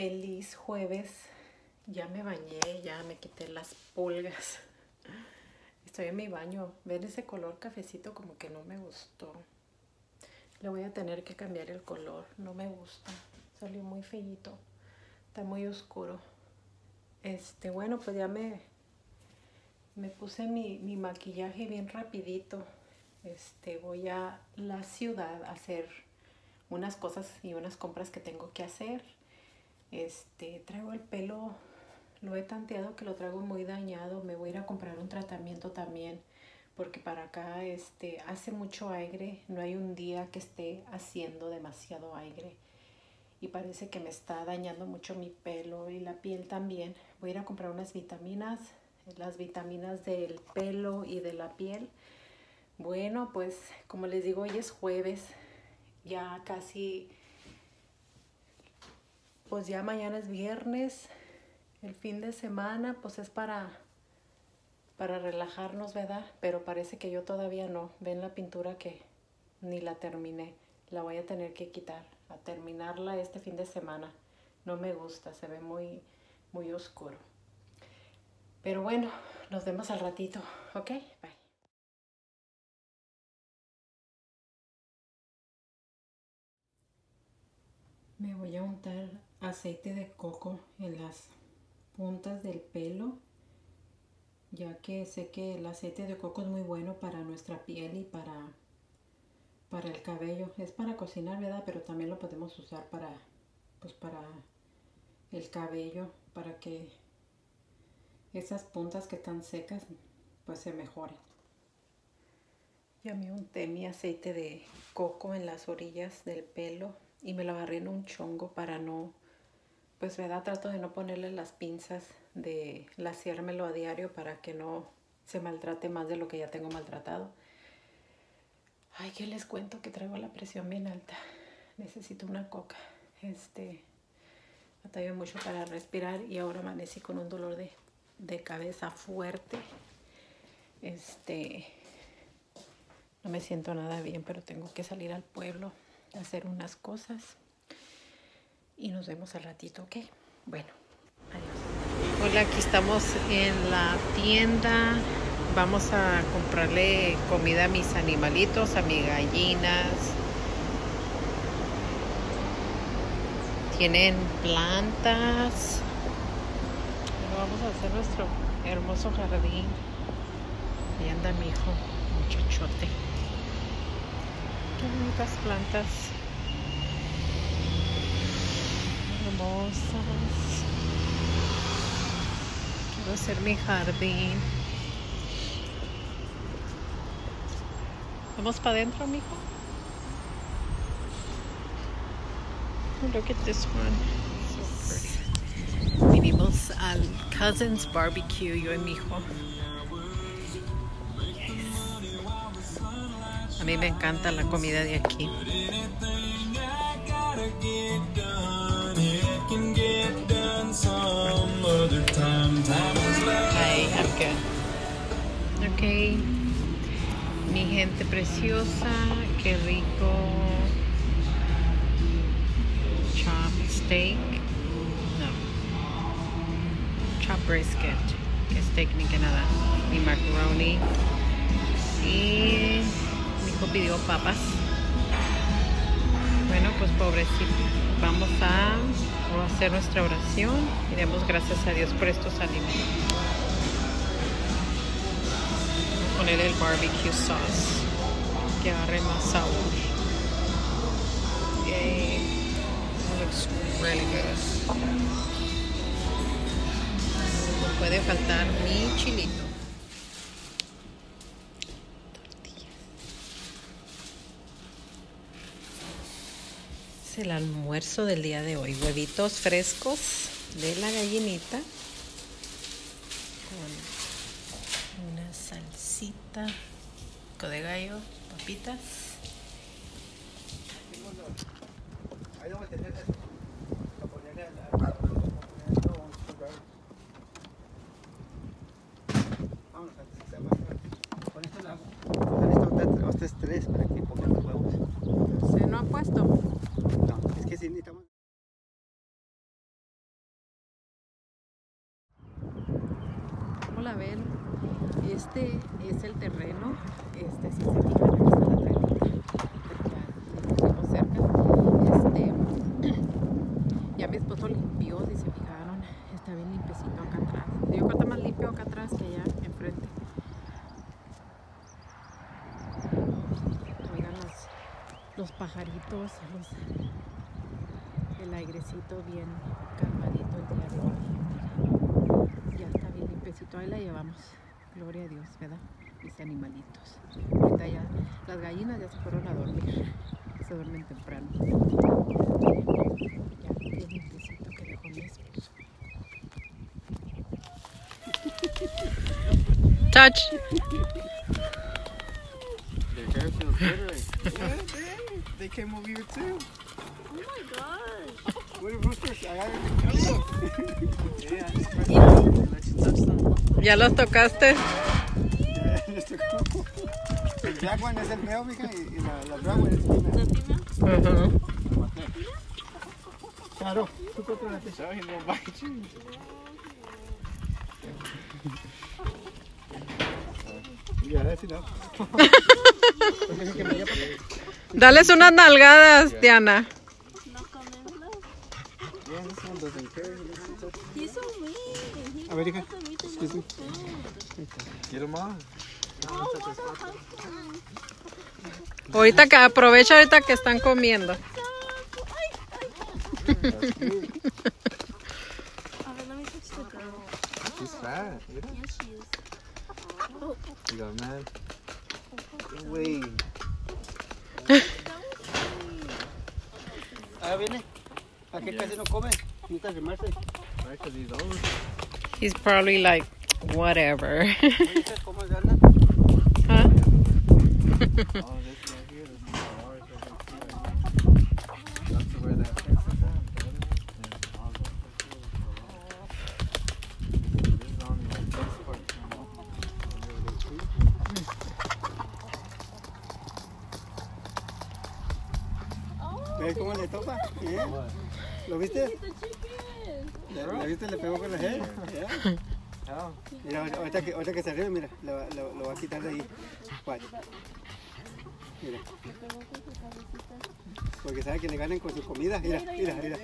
Feliz jueves. Ya me bañé, ya me quité las pulgas. Estoy en mi baño. Ven ese color cafecito como que no me gustó. Le voy a tener que cambiar el color. No me gusta. Salió muy feillito. Está muy oscuro. Este, bueno, pues ya me, me puse mi, mi maquillaje bien rapidito. Este, voy a la ciudad a hacer unas cosas y unas compras que tengo que hacer. Este, traigo el pelo, lo he tanteado que lo traigo muy dañado. Me voy a ir a comprar un tratamiento también porque para acá este, hace mucho aire. No hay un día que esté haciendo demasiado aire y parece que me está dañando mucho mi pelo y la piel también. Voy a ir a comprar unas vitaminas, las vitaminas del pelo y de la piel. Bueno, pues como les digo, hoy es jueves, ya casi, pues ya mañana es viernes, el fin de semana, pues es para, para relajarnos, ¿verdad? Pero parece que yo todavía no. Ven la pintura que ni la terminé, la voy a tener que quitar, a terminarla este fin de semana. No me gusta, se ve muy, muy oscuro. Pero bueno, nos vemos al ratito, ¿ok? Bye. Me voy a untar aceite de coco en las puntas del pelo, ya que sé que el aceite de coco es muy bueno para nuestra piel y para, para el cabello. Es para cocinar, ¿verdad? Pero también lo podemos usar para, pues para el cabello, para que esas puntas que están secas, pues se mejoren. Ya me unté mi aceite de coco en las orillas del pelo y me lo agarré en un chongo para no, pues verdad, trato de no ponerle las pinzas de laciármelo a diario para que no se maltrate más de lo que ya tengo maltratado. Ay, que les cuento que traigo la presión bien alta. Necesito una coca. Este, batallo mucho para respirar y ahora amanecí con un dolor de, de cabeza fuerte. Este, no me siento nada bien, pero tengo que salir al pueblo hacer unas cosas y nos vemos al ratito, ¿ok? Bueno, adiós. Hola, aquí estamos en la tienda. Vamos a comprarle comida a mis animalitos, a mis gallinas. Tienen plantas. vamos a hacer nuestro hermoso jardín. Ahí anda mi hijo, muchachote. Qué bonitas plantas. Quiero hacer mi jardín. Vamos para adentro, mijo. Look at this one. So pretty. Vinimos al Cousins Barbecue, yo y mi hijo. A mí me encanta la comida de aquí. Ok. Mi gente preciosa, qué rico. Chop steak. No. Chop brisket. Que ni que nada. Y macaroni. Y pidió papas. Bueno, pues pobrecito. Vamos a hacer nuestra oración y demos gracias a Dios por estos alimentos. El barbecue sauce que agarre más sabor. Yay. looks really good. No puede faltar mi chilito. el almuerzo del día de hoy. Huevitos frescos de la gallinita con una salsita de gallo, papitas. Con esto la con esto tres para que pongan los huevos. ¿Se no ha puesto? Este es el terreno. Este, si se fijan, aquí está la trailita. Ya cerca. Este, ya mi esposo limpió, si se fijaron. Está bien limpiecito acá atrás. Se dio cuenta más limpio acá atrás que allá enfrente. Oigan los, pajaritos, el airecito bien calmadito el día de hoy. Ya está bien limpiecito, ahí la llevamos. Gloria a Dios, ¿verdad? Mis animalitos. Ahorita ya las gallinas ya se fueron a dormir. Se duermen temprano. Ya bien limpiecito que dejó mi esposo. Touch. Their hair feels good, right? yeah, they, they came over here too. Oh my gosh. What? I Yeah, I just. Let you touch them. ¿Ya los tocaste? El black one es el male, mija, y, y la, la brown one es female. The female? Claro, tú controlate. So he won't bite you. Yeah, that's enough. Dales unas nalgadas, Diana. No. Yeah, so mean. He A ver, hija. Oh, what the heck? Ahorita que aprovecha ahorita que están comiendo. She's fat. She is. You got mad. Ah, viene. ¿A qué casi no come? Necesita rimarse. Right, because he's old. He's probably like, whatever. huh? ¿Ves cómo le topa? ¿Eh? ¿Lo viste? The chicken. ¿Le, le viste? Le pegó con la head. Yeah. Mira, ahorita- que, ahorita que se arriba, mira, lo, va- a quitar de ahí. Mira. Porque sabe que le ganan con su comida. Mira, mira, mira.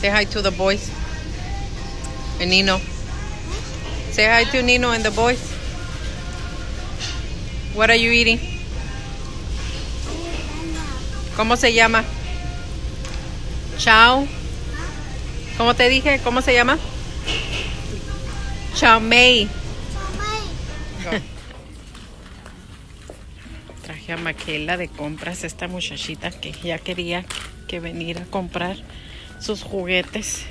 Say hi to the boys. And Nino. Say hi to Nino and the boys. What are you eating? ¿Cómo se llama? Chao. ¿Cómo te dije? ¿Cómo se llama? Chao Mei. Traje a Maquela de compras, esta muchachita que ya quería que venir a comprar sus juguetes.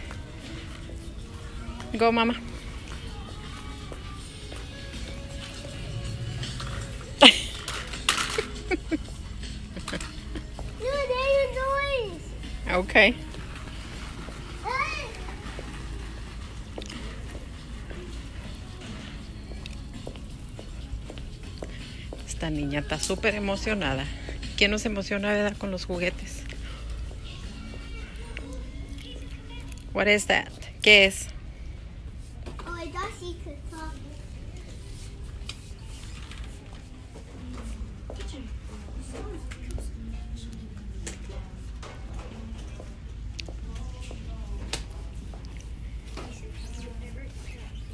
Go, mamá. Okay. Esta niña está súper emocionada. ¿Quién nos emociona, verdad, con los juguetes? What is that? Guess. Oh, I thought she could talk.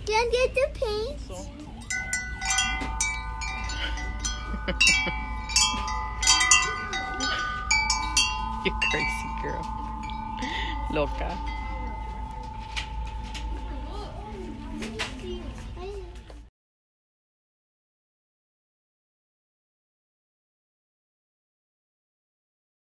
Can I get the paint? You crazy girl. Loca.